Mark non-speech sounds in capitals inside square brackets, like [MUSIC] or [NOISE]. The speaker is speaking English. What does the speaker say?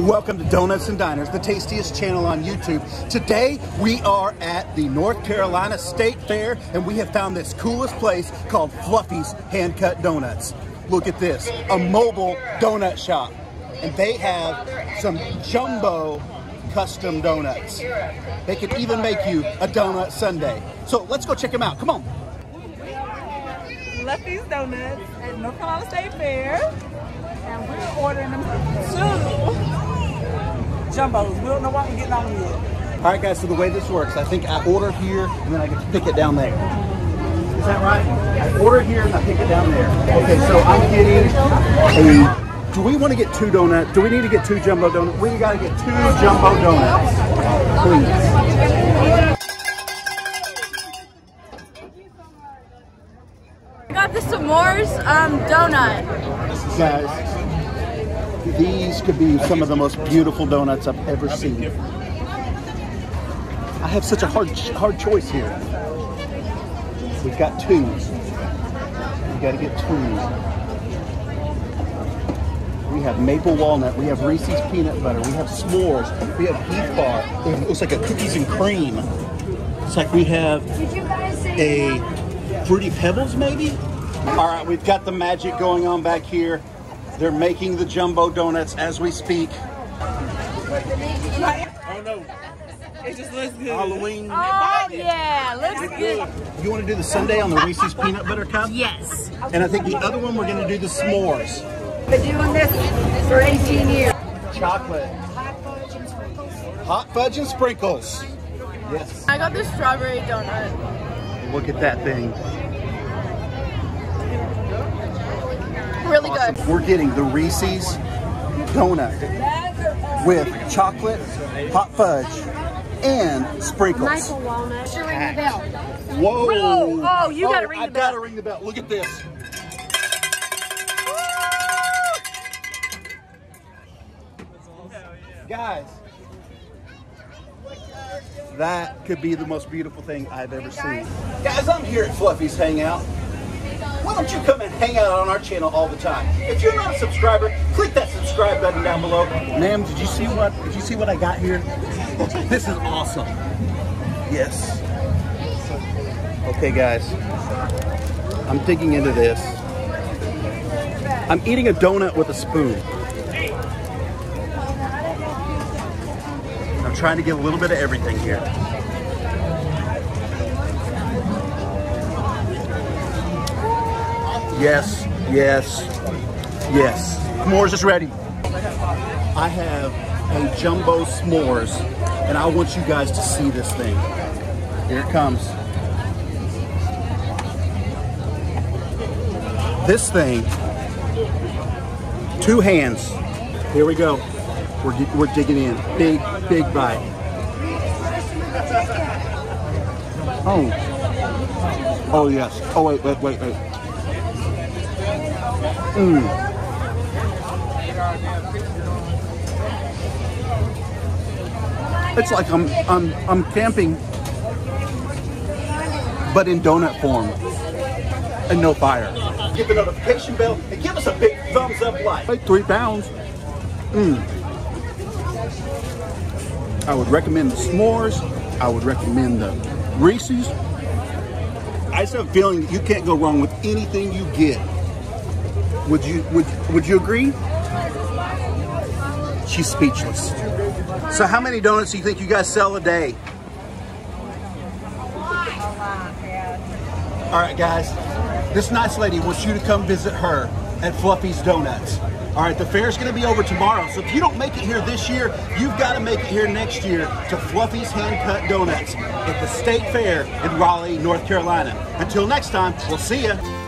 Welcome to Donuts and Diners, the tastiest channel on YouTube. Today we are at the North Carolina State Fair and we have found this coolest place called Fluffy's Hand Cut Donuts. Look at this, a mobile donut shop. And they have some jumbo custom donuts. They can even make you a donut sundae. So let's go check them out. Come on. Fluffy's Donuts at North Carolina State Fair. And we're ordering them two jumbos. We don't know what we're getting on yet. All right, guys, so the way this works, I think I order here and then I get to pick it down there. Is that right? I order here and I pick it down there. Okay, so I'm getting a, do we want to get two donuts? Do we need to get two jumbo donuts? We got to get two jumbo donuts, please. I got the s'mores um, donut. Guys, these could be some of the most beautiful donuts I've ever seen. I have such a hard hard choice here. We've got two. We got to get two. We have maple walnut. We have Reese's peanut butter. We have s'mores. We have Heath bar. It looks like a cookies and cream. It's like we have a fruity pebbles, maybe. All right, we've got the magic going on back here. They're making the jumbo donuts as we speak. Oh no. It just looks good. Halloween. Oh yeah, looks good. You want to do the sundae on the Reese's peanut butter cup? Yes. And I think the other one we're going to do the s'mores. Been doing this for 18 years. Chocolate. Hot fudge and sprinkles. Hot fudge and sprinkles. Yes. I got the strawberry donut. Look at that thing. Really Awesome. good. We're getting the Reese's donut with chocolate, hot fudge, and sprinkles. Michael Walnut. Should ring the bell. Whoa! Whoa, oh, you gotta oh, ring the I've bell. gotta ring the bell. Look at this. Guys, that could be the most beautiful thing I've ever seen. Guys, I'm here at Fluffy's Hangout. Why don't you come and hang out on our channel all the time? If you're not a subscriber, click that subscribe button down below. Ma'am, did you see what did you see what I got here? [LAUGHS] This is awesome. Yes. Okay, guys. I'm digging into this. I'm eating a donut with a spoon. I'm trying to get a little bit of everything here. Yes, yes, yes. S'mores is ready. I have a jumbo s'mores, and I want you guys to see this thing. Here it comes. This thing, two hands. Here we go. We're, we're digging in. Big, big bite. Oh. Oh, yes. Oh, wait, wait, wait, wait. Mm. It's like I'm I'm I'm camping, but in donut form, and no fire. Hit the notification bell and give us a big thumbs up like. Like three pounds. Mm. I would recommend the s'mores. I would recommend the Reese's. I just have a feeling you can't go wrong with anything you get. Would you would would you agree? She's speechless. So how many donuts do you think you guys sell a day? All right, guys. This nice lady wants you to come visit her at Fluffy's Donuts. All right, the fair is going to be over tomorrow. So if you don't make it here this year, you've got to make it here next year to Fluffy's Hand Cut Donuts at the State Fair in Raleigh, North Carolina. Until next time, we'll see you.